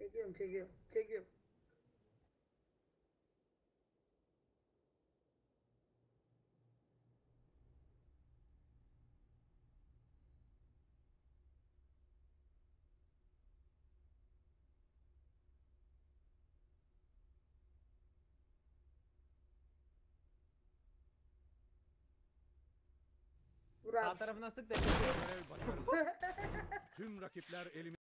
Çekiyorum çekiyorum. Çekiyorum. Vur Sağ abi. tarafına sık da. Görev başarılı. Tüm rakipler elimizde.